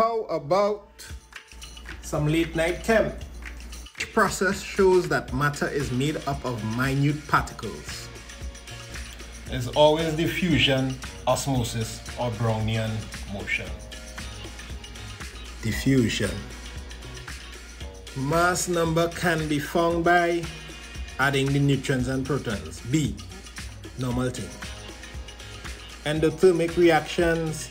how about some late night chem? Process shows that matter is made up of minute particles. There's always diffusion, osmosis, or Brownian motion. Diffusion. Mass number can be found by adding the neutrons and protons. B. Normal thing. Endothermic reactions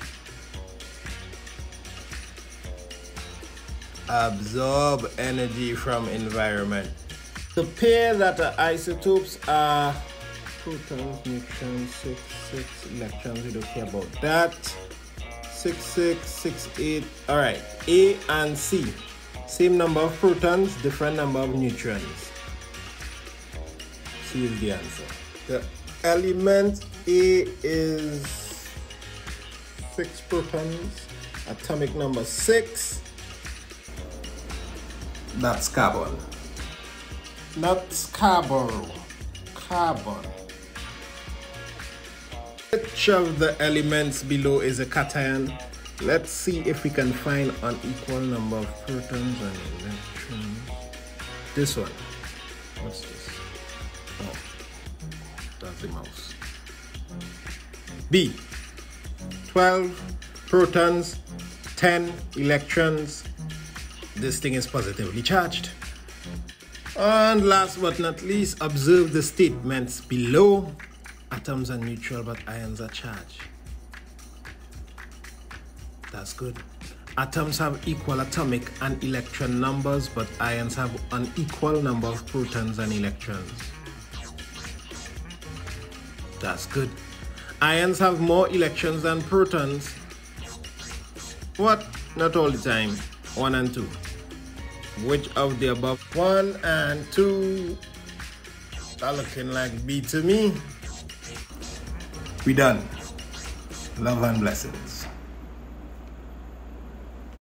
absorb energy from environment. The pair that are isotopes are protons, neutrons, 6, 6 electrons, we don't care about that. 6, 6, 6, 8. Alright, A and C. Same number of protons, different number of neutrons. C is the answer. The element A is 6 protons, atomic number 6. That's carbon. That's carbon. Carbon. Which of the elements below is a cation? Let's see if we can find an equal number of protons and electrons. This one. What's this? Oh, that's the mouse. B. 12 protons, 10 electrons. This thing is positively charged. And last but not least, observe the statements below. Atoms are neutral, but ions are charged. That's good. Atoms have equal atomic and electron numbers, but ions have an equal number of protons and electrons. That's good. Ions have more electrons than protons. What? Not all the time. One and two. Which of the above? One and two are looking like B to me. We done. Love and blessings.